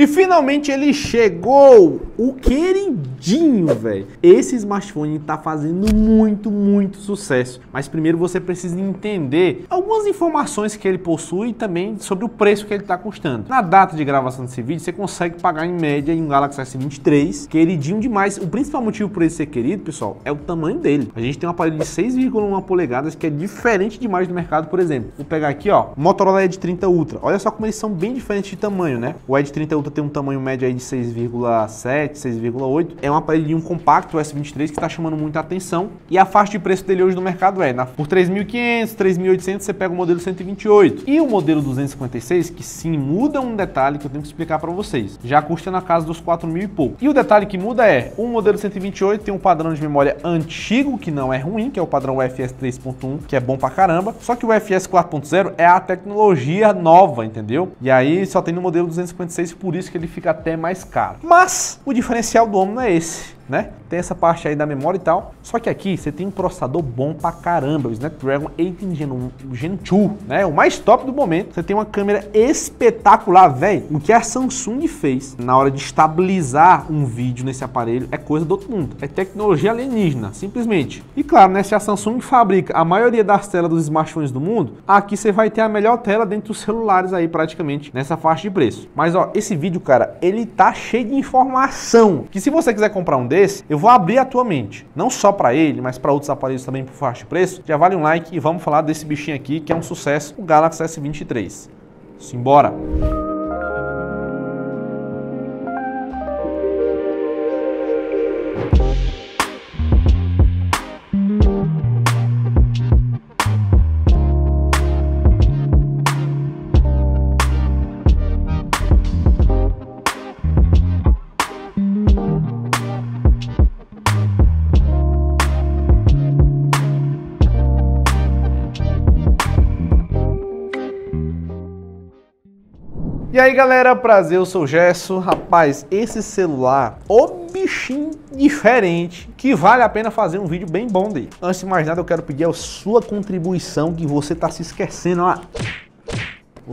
E finalmente ele chegou, o queridinho, velho. Esse smartphone tá fazendo muito, muito sucesso. Mas primeiro você precisa entender algumas informações que ele possui e também sobre o preço que ele está custando. Na data de gravação desse vídeo, você consegue pagar em média em um Galaxy S23, queridinho demais. O principal motivo por ele ser querido, pessoal, é o tamanho dele. A gente tem um aparelho de 6,1 polegadas que é diferente demais do mercado, por exemplo. Vou pegar aqui, ó, Motorola Edge 30 Ultra. Olha só como eles são bem diferentes de tamanho, né? O Edge 30 Ultra tem um tamanho médio aí de 6,7, 6,8. É um aparelhinho compacto, o S23, que está chamando muita atenção. E a faixa de preço dele hoje no mercado é, na, por 3.500, 3.800 você pega o modelo 128. E o modelo 256, que sim, muda um detalhe que eu tenho que explicar para vocês. Já custa na casa dos 4 mil e pouco. E o detalhe que muda é, o modelo 128 tem um padrão de memória antigo, que não é ruim, que é o padrão UFS 3.1, que é bom pra caramba. Só que o UFS 4.0 é a tecnologia nova, entendeu? E aí só tem no modelo 256, por isso que ele fica até mais caro. Mas o diferencial do não é esse né? Tem essa parte aí da memória e tal. Só que aqui você tem um processador bom pra caramba, o Snapdragon 8 Gen, Gen 2, né? O mais top do momento. Você tem uma câmera espetacular, velho. O que a Samsung fez na hora de estabilizar um vídeo nesse aparelho é coisa do outro mundo. É tecnologia alienígena, simplesmente. E claro, né? Se a Samsung fabrica a maioria das telas dos smartphones do mundo, aqui você vai ter a melhor tela dentro dos celulares aí, praticamente, nessa faixa de preço. Mas ó, esse vídeo, cara, ele tá cheio de informação. Que se você quiser comprar um desse, desse, eu vou abrir a tua mente. Não só para ele, mas para outros aparelhos também por faixa de preço. Já vale um like e vamos falar desse bichinho aqui que é um sucesso, o Galaxy S23. Simbora! E aí galera, prazer, eu sou o Gesso. Rapaz, esse celular, o bichinho diferente, que vale a pena fazer um vídeo bem bom dele. Antes de mais nada, eu quero pedir a sua contribuição que você está se esquecendo lá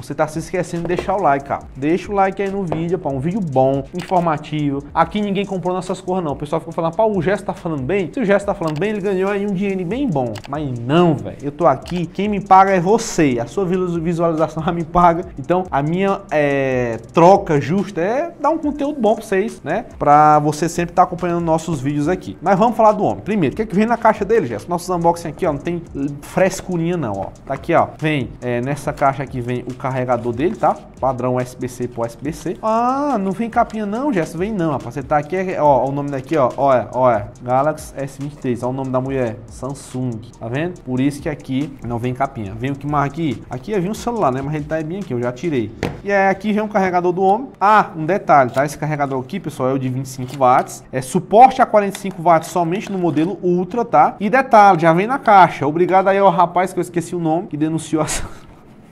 você tá se esquecendo de deixar o like, cara. Deixa o like aí no vídeo, pá, um vídeo bom, informativo. Aqui ninguém comprou nossas cores, não. O pessoal ficou falando, pá, o Gesto tá falando bem. Se o Gesto tá falando bem, ele ganhou aí um dinheiro bem bom. Mas não, velho. Eu tô aqui, quem me paga é você. A sua visualização me paga. Então, a minha é, troca justa é dar um conteúdo bom pra vocês, né? Pra você sempre estar tá acompanhando nossos vídeos aqui. Mas vamos falar do homem. Primeiro, o que, é que vem na caixa dele, Gesto? Nossos unboxing aqui, ó, não tem frescurinha, não, ó. Tá aqui, ó. Vem, é, nessa caixa aqui vem o carregador dele, tá? Padrão USB-C pro USB-C. Ah, não vem capinha não, Gerson, vem não, rapaz. Você tá aqui, ó, o nome daqui, ó, olha, olha, Galaxy S23, ó o nome da mulher, Samsung, tá vendo? Por isso que aqui não vem capinha. Vem o que mais aqui? Aqui havia um celular, né? Mas ele tá bem aqui, eu já tirei. E aí aqui vem um carregador do homem. Ah, um detalhe, tá? Esse carregador aqui, pessoal, é o de 25 watts. É suporte a 45 watts somente no modelo Ultra, tá? E detalhe, já vem na caixa. Obrigado aí ao rapaz que eu esqueci o nome, que denunciou a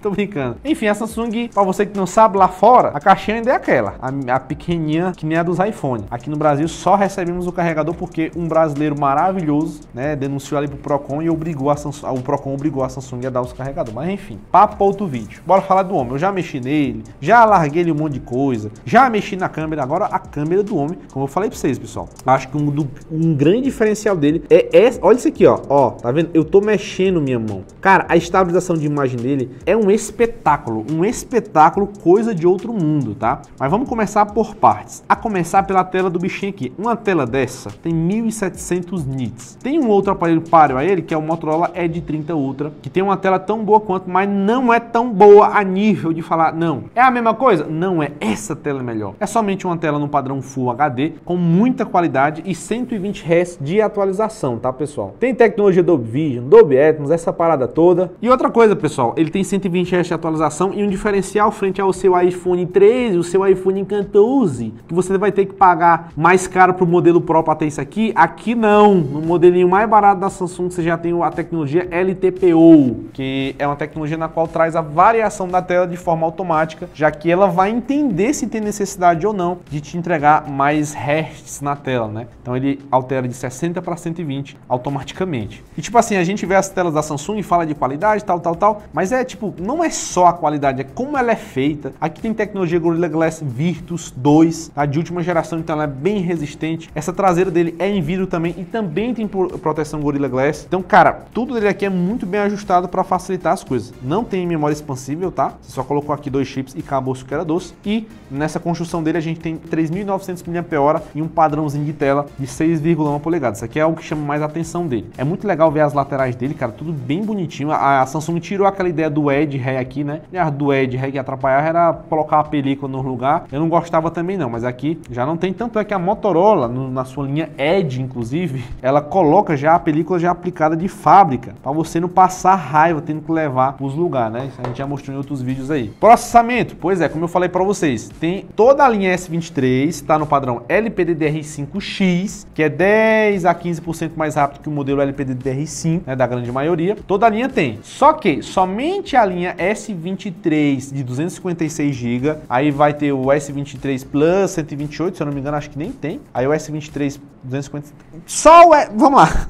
Tô brincando. Enfim, a Samsung, pra você que não sabe, lá fora, a caixinha ainda é aquela. A, a pequenininha que nem a dos iPhone. Aqui no Brasil só recebemos o carregador porque um brasileiro maravilhoso, né, denunciou ali pro Procon e obrigou a Samsung, o Procon obrigou a Samsung a dar os carregadores. Mas enfim, papo outro vídeo. Bora falar do homem. Eu já mexi nele, já larguei ele um monte de coisa, já mexi na câmera. Agora a câmera do homem, como eu falei pra vocês, pessoal. Acho que um, do, um grande diferencial dele é essa. Olha isso aqui, ó. Ó, tá vendo? Eu tô mexendo minha mão. Cara, a estabilização de imagem dele é um espetáculo, um espetáculo coisa de outro mundo, tá? Mas vamos começar por partes. A começar pela tela do bichinho aqui. Uma tela dessa tem 1700 nits. Tem um outro aparelho páreo a ele, que é o Motorola Edge 30 Ultra, que tem uma tela tão boa quanto, mas não é tão boa a nível de falar, não. É a mesma coisa? Não é. Essa tela é melhor. É somente uma tela no padrão Full HD, com muita qualidade e 120 Hz de atualização, tá, pessoal? Tem tecnologia Dolby Vision, Dolby Atmos, essa parada toda. E outra coisa, pessoal, ele tem 120 Hz de atualização e um diferencial frente ao seu iPhone 13, o seu iPhone 14, que você vai ter que pagar mais caro para o modelo Pro para ter isso aqui. Aqui não, no modelinho mais barato da Samsung você já tem a tecnologia LTPO, que é uma tecnologia na qual traz a variação da tela de forma automática, já que ela vai entender se tem necessidade ou não de te entregar mais hertz na tela, né? Então ele altera de 60 para 120 automaticamente. E tipo assim, a gente vê as telas da Samsung e fala de qualidade, tal, tal, tal, mas é tipo, não é só a qualidade, é como ela é feita. Aqui tem tecnologia Gorilla Glass Virtus 2, tá? de última geração, então ela é bem resistente. Essa traseira dele é em vidro também e também tem proteção Gorilla Glass. Então, cara, tudo dele aqui é muito bem ajustado para facilitar as coisas. Não tem memória expansível, tá? Você só colocou aqui dois chips e acabou o que era doce. E nessa construção dele a gente tem 3.900 mAh e um padrãozinho de tela de 6,1 polegadas. Isso aqui é o que chama mais a atenção dele. É muito legal ver as laterais dele, cara, tudo bem bonitinho. A, Samsung tirou aquela ideia do Edge Ré aqui, né? E a do Edge Ré que atrapalhava era colocar a película no lugar. Eu não gostava também não, mas aqui já não tem. Tanto é que a Motorola, no, na sua linha Edge, inclusive, ela coloca já a película já aplicada de fábrica, para você não passar raiva tendo que levar os lugares, né? Isso a gente já mostrou em outros vídeos aí. Processamento, pois é, como eu falei para vocês, tem toda a linha S23, está no padrão LPDDR5X, que é 10 a 15% mais rápido que o modelo LPDDR5, né, da grande maioria. Toda a linha tem. Só que somente a linha S23 de 256 GB, aí vai ter o S23 Plus 128, se eu não me engano, acho que nem tem. Aí o S23 250. Só o. Vamos lá.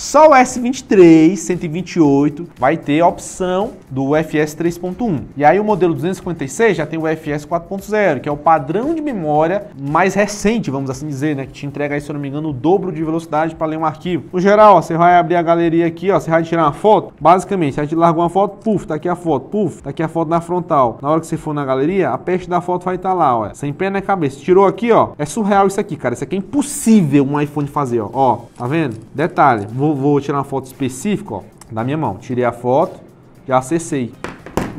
Só o S23 128 vai ter a opção do UFS 3.1. E aí o modelo 256 já tem o UFS 4.0, que é o padrão de memória mais recente, vamos assim dizer, né, que te entrega aí, se eu não me engano, o dobro de velocidade para ler um arquivo. No geral, ó, você vai abrir a galeria aqui, ó, você vai tirar uma foto, basicamente, você largar uma foto, puf, tá aqui a foto, puf, tá aqui a foto na frontal. Na hora que você for na galeria, a peste da foto vai estar tá lá, ó, sem pé na cabeça. Tirou aqui, ó, é surreal isso aqui, cara, isso aqui é impossível um iPhone fazer, ó, ó, tá vendo? Detalhe, vou vou, vou tirar uma foto específica, ó, da minha mão. Tirei a foto, já acessei.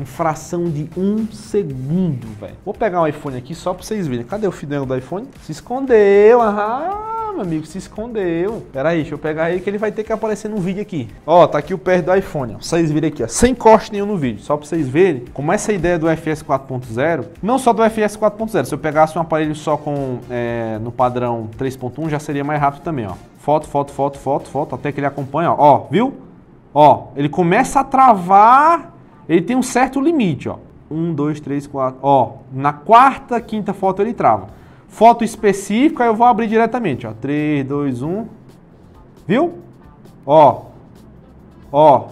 Em fração de um segundo, velho. Vou pegar o iPhone aqui só pra vocês verem. Cadê o fidel do iPhone? Se escondeu, ah, meu amigo, se escondeu. Pera aí, deixa eu pegar ele que ele vai ter que aparecer no vídeo aqui. Ó, tá aqui o pé do iPhone, ó. Vocês virem aqui, ó. Sem corte nenhum no vídeo. Só pra vocês verem como essa ideia do FS 4.0, não só do FS 4.0, se eu pegasse um aparelho só com é, no padrão 3.1, já seria mais rápido também, ó. Foto, foto, foto, foto, foto, até que ele acompanha, ó. ó, viu? Ó, ele começa a travar, ele tem um certo limite, ó. Um, dois, três, quatro, ó. Na quarta, quinta foto ele trava. Foto específica, eu vou abrir diretamente, ó. 3, 2, 1. Viu? Ó. Ó.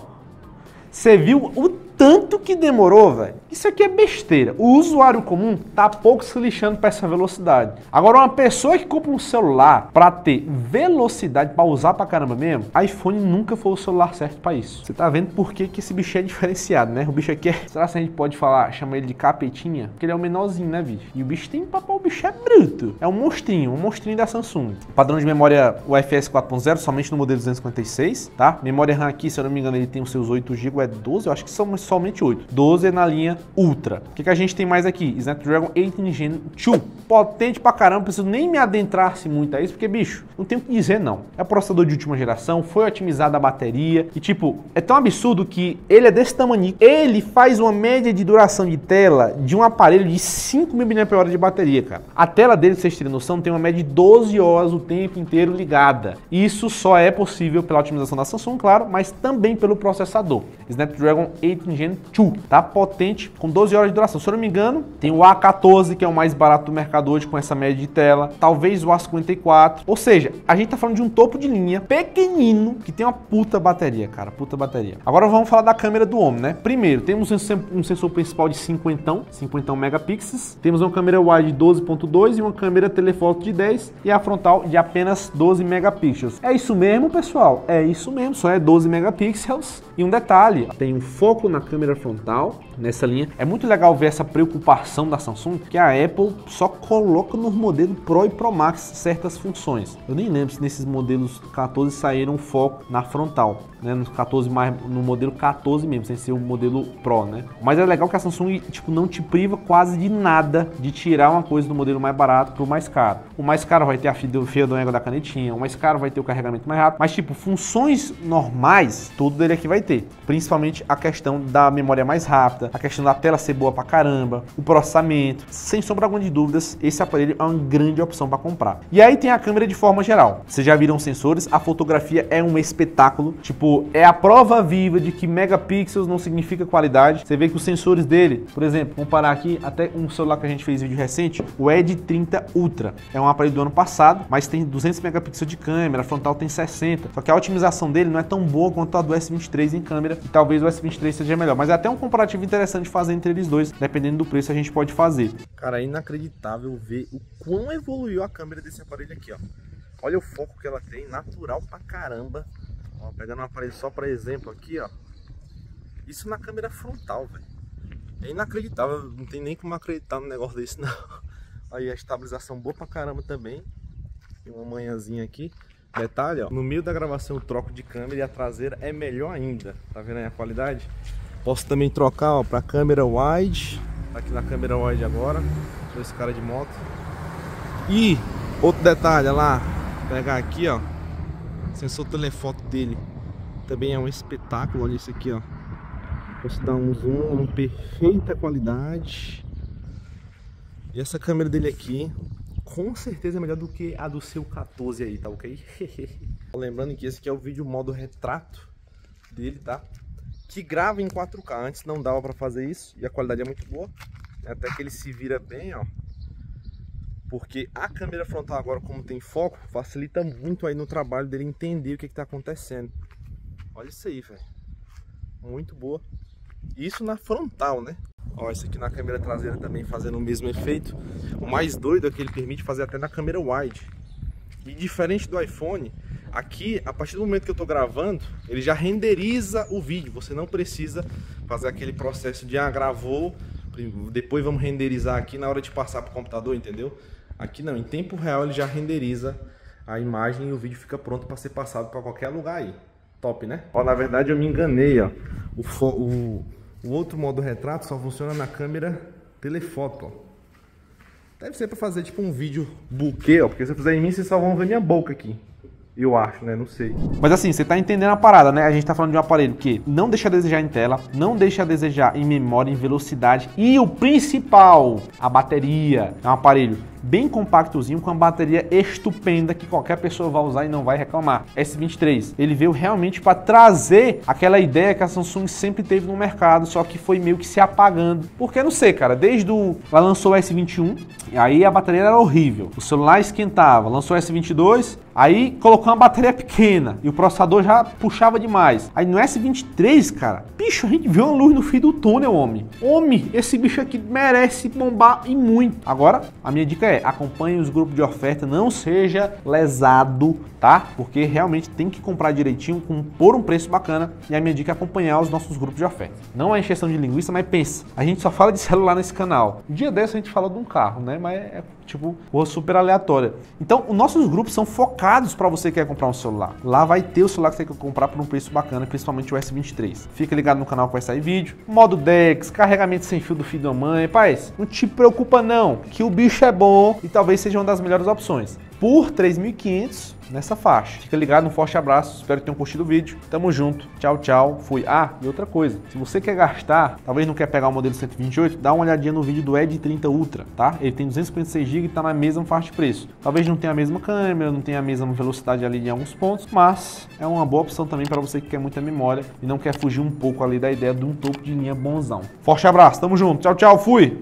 Você viu o tanto que demorou, velho? Isso aqui é besteira. O usuário comum tá pouco se lixando para essa velocidade. Agora, uma pessoa que compra um celular para ter velocidade para usar para caramba mesmo, iPhone nunca foi o celular certo para isso. Você tá vendo por que, que esse bicho é diferenciado, né? O bicho aqui é. Será que a gente pode falar, chamar ele de capetinha? Porque ele é o menorzinho, né, bicho? E o bicho tem o bicho é bruto. É um monstrinho, um monstrinho da Samsung. Padrão de memória UFS 4.0 somente no modelo 256, tá? Memória RAM aqui, se eu não me engano, ele tem os seus 8 GB, é 12, eu acho que são somente 8. 12 é na linha Ultra. O que, que a gente tem mais aqui? Snapdragon 8 Gen 2. Potente pra caramba, preciso nem me adentrar-se muito a isso, porque, bicho, não tenho o que dizer não. É processador de última geração, foi otimizada a bateria, e tipo, é tão absurdo que ele é desse tamanho. Ele faz uma média de duração de tela de um aparelho de 5.000 mAh de bateria, cara. A tela dele, pra vocês terem noção, tem uma média de 12 horas o tempo inteiro ligada. Isso só é possível pela otimização da Samsung, claro, mas também pelo processador. Snapdragon 8 Gen 2, tá? Potente, com 12 horas de duração. Se eu não me engano, tem o A14, que é o mais barato do mercado hoje com essa média de tela, talvez o A54. Ou seja, a gente tá falando de um topo de linha pequenino que tem uma puta bateria, cara, puta bateria. Agora vamos falar da câmera do homem, né? Primeiro, temos um sensor principal de 50, 50 megapixels, temos uma câmera wide de 12.2 e uma câmera telefoto de 10 e a frontal de apenas 12 megapixels. É isso mesmo, pessoal? É isso mesmo, só é 12 megapixels. E um detalhe, tem um foco na câmera frontal nessa linha. É muito legal ver essa preocupação da Samsung, que a Apple só coloca nos modelos Pro e Pro Max certas funções. Eu nem lembro se nesses modelos 14 saíram foco na frontal né, no 14 mais no modelo 14 mesmo, sem ser o modelo Pro, né? Mas é legal que a Samsung tipo não te priva quase de nada de tirar uma coisa do modelo mais barato pro mais caro. O mais caro vai ter a fia do ego da canetinha, o mais caro vai ter o carregamento mais rápido, mas tipo funções normais, tudo dele aqui vai ter, principalmente a questão da memória mais rápida, a questão da tela ser boa pra caramba, o processamento. Sem sombra alguma de dúvidas, esse aparelho é uma grande opção para comprar. E aí tem a câmera de forma geral. Vocês já viram sensores, a fotografia é um espetáculo, tipo é a prova viva de que megapixels não significa qualidade. Você vê que os sensores dele, por exemplo, comparar aqui até um celular que a gente fez vídeo recente, o Edge 30 Ultra. É um aparelho do ano passado, mas tem 200 megapixels de câmera, a frontal tem 60. Só que a otimização dele não é tão boa quanto a do S23 em câmera, e talvez o S23 seja melhor. Melhor. Mas é até um comparativo interessante fazer entre eles dois, dependendo do preço a gente pode fazer. Cara, é inacreditável ver o quão evoluiu a câmera desse aparelho aqui, ó. Olha o foco que ela tem, natural pra caramba. Ó, pegando um aparelho só para exemplo aqui, ó. Isso na câmera frontal, velho. É inacreditável, não tem nem como acreditar no negócio desse, não. Aí a estabilização boa pra caramba também. Tem uma manhãzinha aqui. Detalhe, ó, no meio da gravação eu troco de câmera e a traseira é melhor ainda. Tá vendo aí a qualidade? Posso também trocar, ó, pra câmera wide. Tá aqui na câmera wide agora. Sou esse cara de moto. E outro detalhe, olha lá. Pegar aqui, ó. Sensor telefoto dele também é um espetáculo. Olha isso aqui, ó. Posso dar um zoom em perfeita qualidade. E essa câmera dele aqui, com certeza é melhor do que a do seu 14 aí, tá ok? Lembrando que esse aqui é o vídeo modo retrato dele, tá? Que grava em 4K. Antes não dava pra fazer isso e a qualidade é muito boa. Até que ele se vira bem, ó. Porque a câmera frontal agora, como tem foco, facilita muito aí no trabalho dele entender o que está acontecendo. Olha isso aí, velho. Muito boa. Isso na frontal, né? Ó, isso aqui na câmera traseira também fazendo o mesmo efeito. O mais doido é que ele permite fazer até na câmera wide. E diferente do iPhone, aqui, a partir do momento que eu estou gravando, ele já renderiza o vídeo. Você não precisa fazer aquele processo de, ah, gravou, depois vamos renderizar aqui na hora de passar para o computador, entendeu? Aqui não, em tempo real ele já renderiza a imagem e o vídeo fica pronto para ser passado para qualquer lugar aí. Top, né? Ó, na verdade eu me enganei, ó. O, o, o outro modo retrato só funciona na câmera telefoto, ó. Deve ser para fazer tipo um vídeo buquê, ó. Porque se eu fizer em mim, vocês só vão ver minha boca aqui. Eu acho, né? Não sei. Mas assim, você tá entendendo a parada, né? A gente tá falando de um aparelho que não deixa a desejar em tela, não deixa a desejar em memória, em velocidade e o principal, a bateria. É um aparelho bem compactozinho, com uma bateria estupenda que qualquer pessoa vai usar e não vai reclamar. S23, ele veio realmente para trazer aquela ideia que a Samsung sempre teve no mercado, só que foi meio que se apagando. Porque não sei, cara, desde o ela lançou o S21, aí a bateria era horrível. O celular esquentava, lançou o S22, aí colocou uma bateria pequena e o processador já puxava demais. Aí no S23, cara, bicho, a gente viu uma luz no fim do túnel, homem. Homem, esse bicho aqui merece bombar e muito. Agora, a minha dica é é, acompanhe os grupos de oferta, não seja lesado, tá? Porque realmente tem que comprar direitinho, com, por um preço bacana. E a minha dica é acompanhar os nossos grupos de oferta. Não é encheção de linguiça, mas pensa, a gente só fala de celular nesse canal. Um dia desse a gente fala de um carro, né? Mas é tipo super aleatória. Então, os nossos grupos são focados para você que quer comprar um celular. Lá vai ter o celular que você quer comprar por um preço bacana, principalmente o S23. Fica ligado no canal que vai sair vídeo. Modo DeX, carregamento sem fio do filho da mãe. Paz, não te preocupa não, que o bicho é bom e talvez seja uma das melhores opções. Por 3.500 nessa faixa. Fica ligado, um forte abraço, espero que tenham curtido o vídeo. Tamo junto, tchau, tchau, fui. Ah, e outra coisa, se você quer gastar, talvez não quer pegar o modelo 128, dá uma olhadinha no vídeo do Edge 30 Ultra, tá? Ele tem 256 GB e tá na mesma faixa de preço. Talvez não tenha a mesma câmera, não tenha a mesma velocidade ali em alguns pontos, mas é uma boa opção também para você que quer muita memória e não quer fugir um pouco ali da ideia de um topo de linha bonzão. Forte abraço, tamo junto, tchau, tchau, fui!